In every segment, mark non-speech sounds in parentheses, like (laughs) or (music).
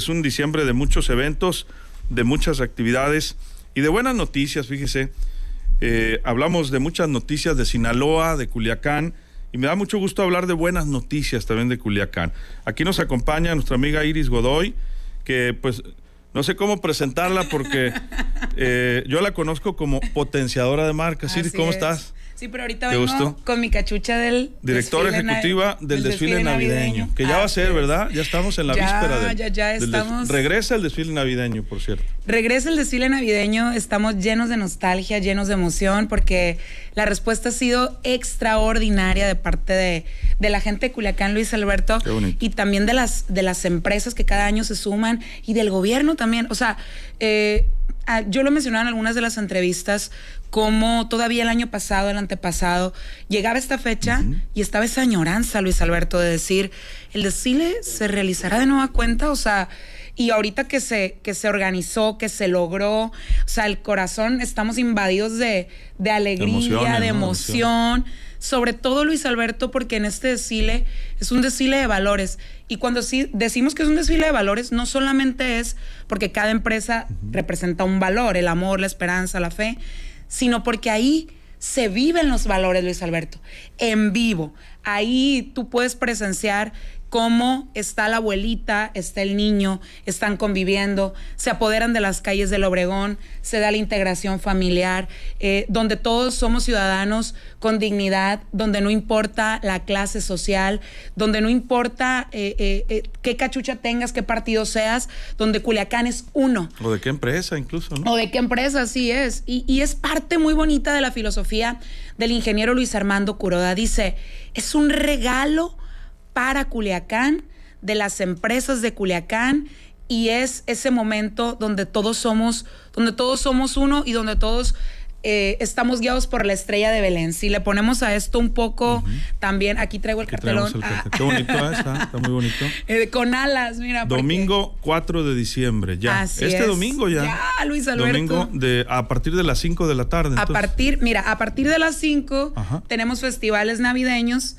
Es un diciembre de muchos eventos, de muchas actividades y de buenas noticias, fíjese. Eh, hablamos de muchas noticias de Sinaloa, de Culiacán, y me da mucho gusto hablar de buenas noticias también de Culiacán. Aquí nos acompaña nuestra amiga Iris Godoy, que pues no sé cómo presentarla porque eh, yo la conozco como potenciadora de marcas. Iris, ¿cómo estás? Sí, pero ahorita vengo con mi cachucha del... Directora ejecutiva del, desfile, navideño, Que ya va a ser, ¿verdad? Ya estamos en la víspera del... Ya, ya estamos... Regresa el desfile navideño, por cierto. Regresa el desfile navideño, estamos llenos de nostalgia, llenos de emoción, porque la respuesta ha sido extraordinaria de parte de, de la gente de Culiacán, Luis Alberto, y también de las, de las empresas que cada año se suman, y del gobierno también. O sea, eh, yo lo mencionaba en algunas de las entrevistas, como todavía el año pasado, el antepasado, llegaba esta fecha y estaba esa añoranza, Luis Alberto, de decir, el desfile se realizará de nueva cuenta, o sea, y ahorita que se, que se organizó, que se logró, o sea, el corazón, estamos invadidos de, alegría, de emoción sobre todo Luis Alberto, porque en este desfile es un desfile de valores. Y cuando sí decimos que es un desfile de valores, no solamente es porque cada empresa representa un valor, el amor, la esperanza, la fe, sino porque ahí se viven los valores, Luis Alberto, en vivo. Ahí tú puedes presenciar cómo está la abuelita, está el niño, están conviviendo, se apoderan de las calles del Obregón, se da la integración familiar, eh, donde todos somos ciudadanos con dignidad, donde no importa la clase social, donde no importa eh, eh, qué cachucha tengas, qué partido seas, donde Culiacán es uno. O de qué empresa incluso, ¿no? O de qué empresa, así es. Y, y es parte muy bonita de la filosofía del ingeniero Luis Armando Curoda. Dice, es un regalo para Culiacán, de las empresas de Culiacán y es ese momento donde todos somos, donde todos somos uno y donde todos eh, estamos guiados por la estrella de Belén. Si le ponemos a esto un poco, también aquí traigo el cartelón. Ah. Qué bonito ¿eh? está, muy bonito. (laughs) Eh, con alas, mira. Domingo 4 de diciembre, ya. este domingo ya. Ya, Luis Alberto. Domingo de, a partir de las 5 de la tarde. A partir, mira, a partir de las 5 tenemos festivales navideños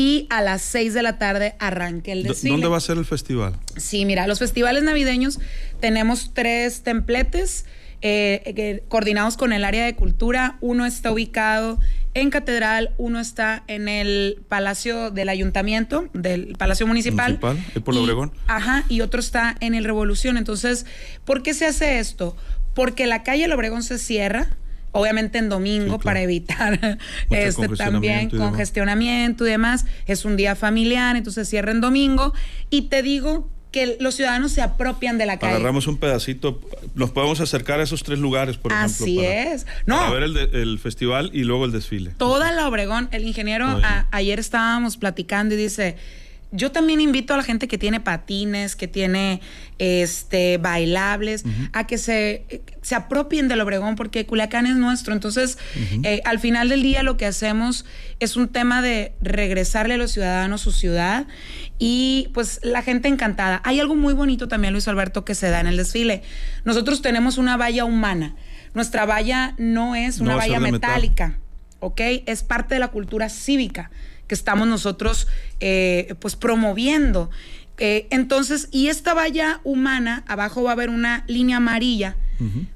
y a las 6 de la tarde arranque el desfile. ¿Dónde va a ser el festival? Sí, mira, los festivales navideños tenemos tres templetes eh, coordinados con el área de cultura. Uno está ubicado en Catedral, uno está en el Palacio del Ayuntamiento, del Palacio Municipal. Municipal, por Obregón. Ajá, y otro está en el Revolución. Entonces, ¿por qué se hace esto? Porque la calle El Obregón se cierra obviamente en domingo para evitar (laughs) este también congestionamiento y demás. Es un día familiar, entonces cierra en domingo. Y te digo que los ciudadanos se apropian de la calle. Agarramos un pedacito, nos podemos acercar a esos tres lugares, por ejemplo. Así es. No. Para ver el, festival y luego el desfile. Toda la Obregón, el ingeniero, ayer estábamos platicando y dice, yo también invito a la gente que tiene patines, que tiene este bailables, a que se, se apropien del Obregón, porque Culiacán es nuestro. Entonces, eh, al final del día lo que hacemos es un tema de regresarle a los ciudadanos su ciudad y pues la gente encantada. Hay algo muy bonito también, Luis Alberto, que se da en el desfile. Nosotros tenemos una valla humana. Nuestra valla no es una valla metálica, ¿ok? Es parte de la cultura cívica que estamos nosotros eh, pues promoviendo. Eh, entonces, y esta valla humana, abajo va a haber una línea amarilla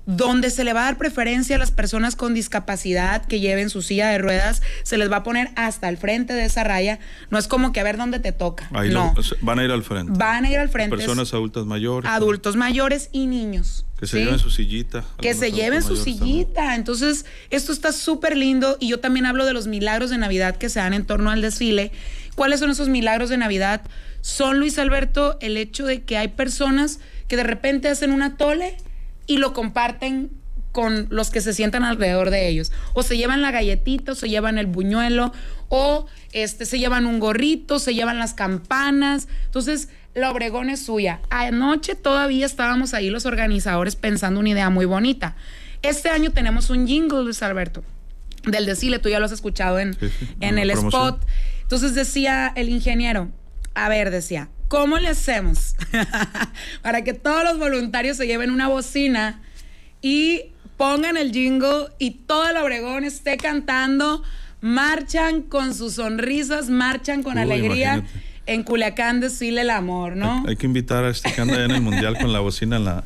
donde se le va a dar preferencia a las personas con discapacidad que lleven su silla de ruedas, se les va a poner hasta el frente de esa raya. No es como que a ver dónde te toca. no. van a ir al frente. Van a ir al frente. Personas adultas mayores. Adultos mayores y niños. Que se lleven su sillita. Que se lleven su sillita. Entonces, esto está súper lindo y yo también hablo de los milagros de Navidad que se dan en torno al desfile. ¿Cuáles son esos milagros de Navidad? Son, Luis Alberto, el hecho de que hay personas que de repente hacen una tole y lo comparten con los que se sientan alrededor de ellos. O se llevan la galletita, o se llevan el buñuelo, o este, se llevan un gorrito, se llevan las campanas. Entonces, la Obregón es suya. Anoche todavía estábamos ahí los organizadores pensando una idea muy bonita. Este año tenemos un jingle, Luis Alberto, del desfile, tú ya lo has escuchado en, en el spot. Entonces decía el ingeniero, a ver, decía, ¿cómo le hacemos (laughs) para que todos los voluntarios se lleven una bocina y pongan el jingle y todo el Obregón esté cantando, marchan con sus sonrisas, marchan con alegría en Culiacán decirle el amor, ¿no? Hay, que invitar a este que anda en el mundial con la bocina en la,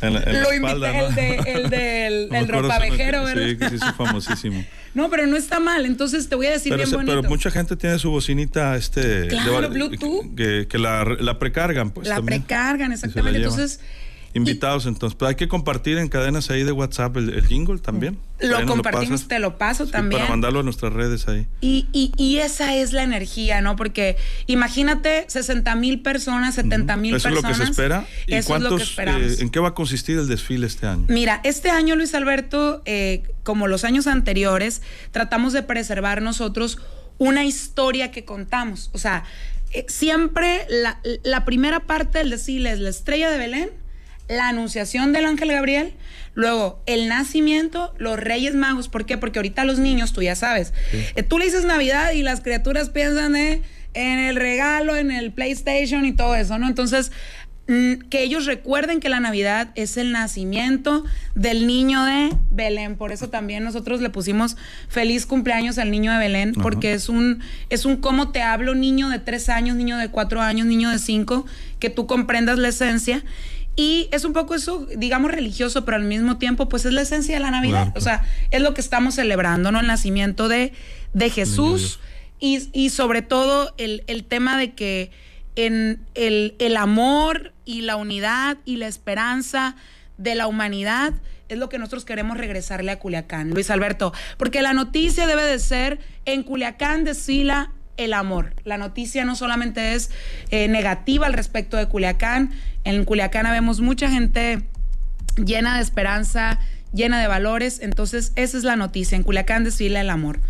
en la, Lo espalda, ¿no? el, de, el del el ropavejero, ¿verdad? Sí, que sí, es famosísimo. (laughs) No, pero no está mal. Entonces te voy a decir bien bonito. Pero mucha gente tiene su bocinita, este, claro, Bluetooth, que, que la, la, precargan, pues. La precargan, exactamente. Entonces Invitados, entonces. Pero hay que compartir en cadenas ahí de WhatsApp el, jingle también. Lo compartimos, te lo paso también. Para mandarlo a nuestras redes ahí. Y, y, y, esa es la energía, ¿no? Porque imagínate 60 mil personas, 70 mil personas. Eso es lo que se espera. ¿Y cuántos, eh, ¿En qué va a consistir el desfile este año? Mira, este año, Luis Alberto, eh, como los años anteriores, tratamos de preservar nosotros una historia que contamos. O sea, eh, siempre la, la primera parte del desfile es la estrella de Belén la anunciación del ángel Gabriel, luego el nacimiento, los Reyes Magos. ¿Por qué? Porque ahorita los niños, tú ya sabes, eh, tú le dices Navidad y las criaturas piensan en el regalo, en el PlayStation y todo eso, ¿no? Entonces, mm, que ellos recuerden que la Navidad es el nacimiento del niño de Belén. Por eso también nosotros le pusimos feliz cumpleaños al niño de Belén, porque es un, es un cómo te hablo, niño de tres años, niño de cuatro años, niño de cinco, que tú comprendas la esencia. Y es un poco eso, digamos, religioso, pero al mismo tiempo, pues es la esencia de la Navidad. O sea, es lo que estamos celebrando, ¿no? El nacimiento de, de Jesús y, y, sobre todo el, el, tema de que en el, el amor y la unidad y la esperanza de la humanidad es lo que nosotros queremos regresarle a Culiacán, Luis Alberto, porque la noticia debe de ser en Culiacán de Sila el amor. La noticia no solamente es eh, negativa al respecto de Culiacán. En Culiacán vemos mucha gente llena de esperanza, llena de valores. Entonces, esa es la noticia. En Culiacán desfila el amor.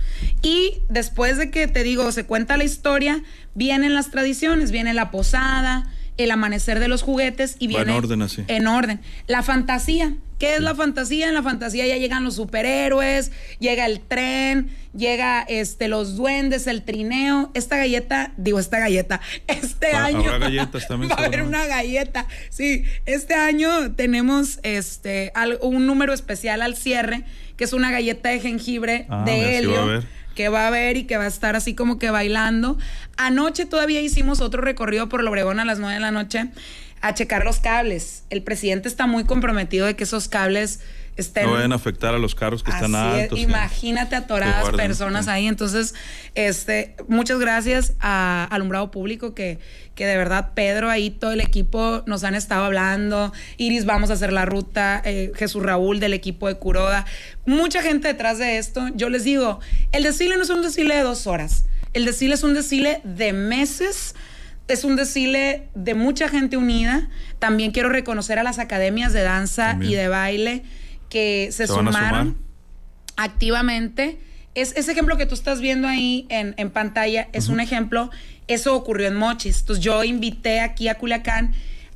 Y después de que te digo, se cuenta la historia, vienen las tradiciones, viene la posada, el amanecer de los juguetes y viene. en orden así. En orden. La fantasía. ¿Qué es la fantasía? En la fantasía ya llegan los superhéroes, llega el tren, llega este los duendes, el trineo. Esta galleta, digo esta galleta, (laughs) este año (laughs) galletas también va a haber una galleta. Sí, este año tenemos este un número especial al cierre, que es una galleta de jengibre ah, de helio que va a haber y que va a estar así como que bailando. Anoche todavía hicimos otro recorrido por el Obregón a las 9 de la noche a checar los cables. El presidente está muy comprometido de que esos cables estén... No vayan a afectar a los carros que están altos. Imagínate atoradas personas ahí. Entonces, este, muchas gracias a Alumbrado Público que, que de verdad Pedro ahí, todo el equipo nos han estado hablando. Iris, vamos a hacer la ruta. Eh, Jesús Raúl del equipo de Curoda. Mucha gente detrás de esto. Yo les digo, el desfile no es un desfile de dos horas. El desfile es un desfile de meses es un desfile de mucha gente unida. También quiero reconocer a las academias de danza y de baile que se, sumaron activamente. Es, ese ejemplo que tú estás viendo ahí en, pantalla es un ejemplo. Eso ocurrió en Mochis. Entonces yo invité aquí a Culiacán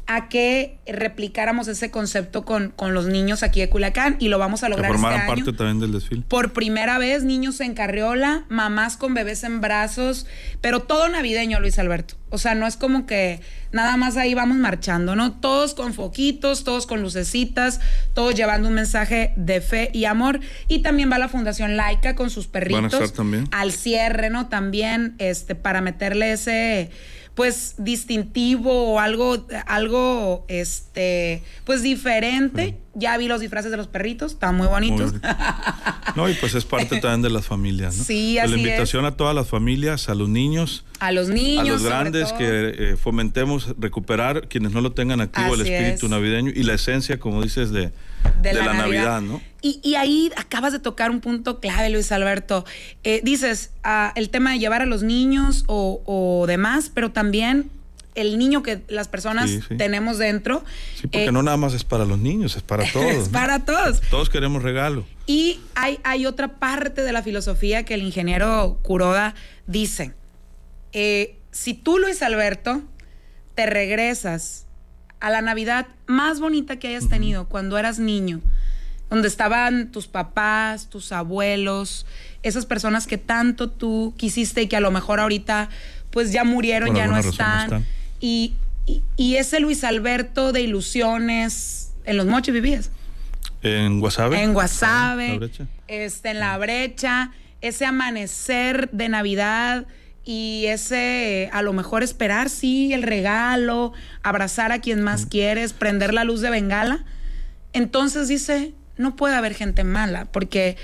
a que replicáramos ese concepto con, con los niños aquí de Culiacán y lo vamos a lograr que formaran este parte también del desfile. Por primera vez, niños en carriola, mamás con bebés en brazos, pero todo navideño, Luis Alberto. O sea, no es como que nada más ahí vamos marchando, ¿no? Todos con foquitos, todos con lucecitas, todos llevando un mensaje de fe y amor. Y también va la Fundación Laica con sus perritos. también. Al cierre, ¿no? También, este, para meterle ese pues distintivo o algo, algo este, pues diferente. Ya vi los disfraces de los perritos, están muy bonitos. (laughs) no, y pues es parte también de las familias, ¿no? Sí, así La invitación a todas las familias, a los niños. A los niños. A los grandes, que eh, fomentemos recuperar, quienes no lo tengan activo, el espíritu navideño y la esencia, como dices, de, de, la, Navidad, ¿no? Y, ahí acabas de tocar un punto clave, Luis Alberto. Eh, dices, ah, el tema de llevar a los niños o, o demás, pero también el niño que las personas tenemos dentro. Sí, porque eh, no nada más es para los niños, es para (laughs) todos. es para todos. Todos queremos regalo. Y hay, hay otra parte de la filosofía que el ingeniero Kuroda dice. Eh, si tú, Luis Alberto, te regresas a la Navidad más bonita que hayas tenido cuando eras niño, donde estaban tus papás, tus abuelos, esas personas que tanto tú quisiste y que a lo mejor ahorita pues ya murieron, ya no están y, ese Luis Alberto de ilusiones, ¿en los mochis vivías? En Guasave. En Guasave. Este, en la brecha. Ese amanecer de Navidad y ese a lo mejor esperar, sí, el regalo, abrazar a quien más quieres, prender la luz de bengala. Entonces dice, no puede haber gente mala, porque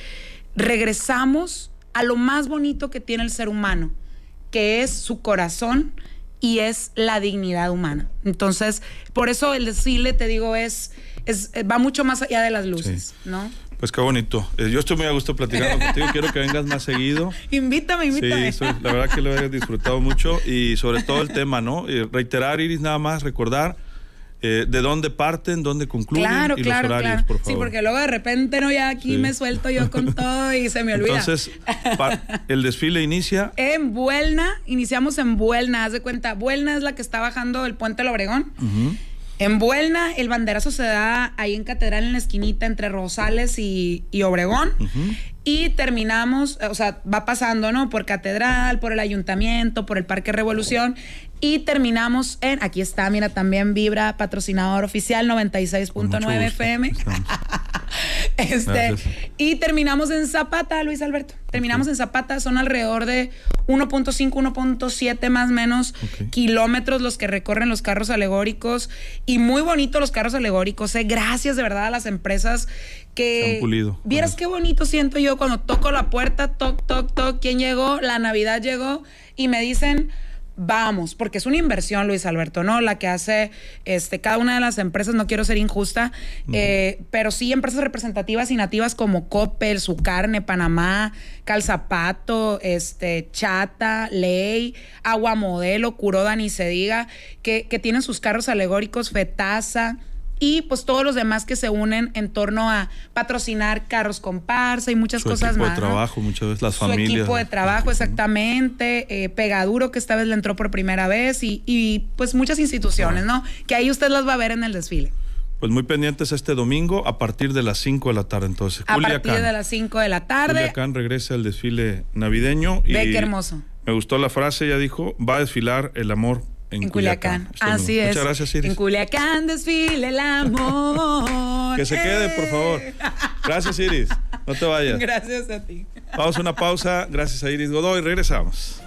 regresamos a lo más bonito que tiene el ser humano, que es su corazón y es la dignidad humana. Entonces, por eso el desfile, te digo, es, es va mucho más allá de las luces, ¿no? Pues qué bonito. Eh, yo estoy muy a gusto platicando contigo. (laughs) Quiero que vengas más seguido. Invítame, invítame. Sí, la verdad que lo he disfrutado mucho y sobre todo el tema, ¿no? reiterar, Iris, nada más, recordar eh, de dónde parten, dónde concluyen y los horarios, por favor. Sí, porque luego de repente no ya aquí me suelto yo con (laughs) todo y se me olvida. Entonces, el desfile inicia en Buelna, iniciamos en Buelna, haz de cuenta, Buelna es la que está bajando el puente del Obregón. En Buelna, el banderazo se da ahí en Catedral, en la esquinita entre Rosales y, Obregón. Y terminamos, o sea, va pasando, ¿no? Por Catedral, por el Ayuntamiento, por el Parque Revolución. Y terminamos en, aquí está, mira, también Vibra, patrocinador oficial 96.9 FM. (laughs) este, y terminamos en Zapata, Luis Alberto. Terminamos en Zapata, son alrededor de 1.5, 1.7 más o menos kilómetros los que recorren los carros alegóricos. Y muy bonitos los carros alegóricos. Eh. Gracias de verdad a las empresas que... pulido. Vieras qué bonito siento yo cuando toco la puerta, toc, toc, toc, ¿quién llegó? La Navidad llegó y me dicen vamos, porque es una inversión, Luis Alberto, ¿no? La que hace este, cada una de las empresas, no quiero ser injusta, eh, pero sí empresas representativas y nativas como Coppel, Su Carne, Panamá, Calzapato, este, Chata, Ley, Agua Modelo, Curoda, ni se diga, que, que tienen sus carros alegóricos, Fetaza, y pues todos los demás que se unen en torno a patrocinar carros comparsa y muchas cosas más. Su equipo de trabajo, muchas veces las familias. Su equipo de trabajo, exactamente. Eh, Pegaduro, que esta vez le entró por primera vez y, pues muchas instituciones, ¿no? Que ahí usted las va a ver en el desfile. Pues muy pendientes este domingo a partir de las 5 de la tarde, entonces. A partir de las 5 de la tarde. Culiacán regresa al desfile navideño. Ve qué hermoso. Me gustó la frase, ella dijo, va a desfilar el amor en, Culiacán. Así es. Muchas gracias, Iris. En Culiacán desfile el amor. (laughs) que se quede, por favor. Gracias, Iris. No te vayas. (laughs) Gracias a ti. Vamos a una pausa. Gracias a Iris Godoy. Regresamos.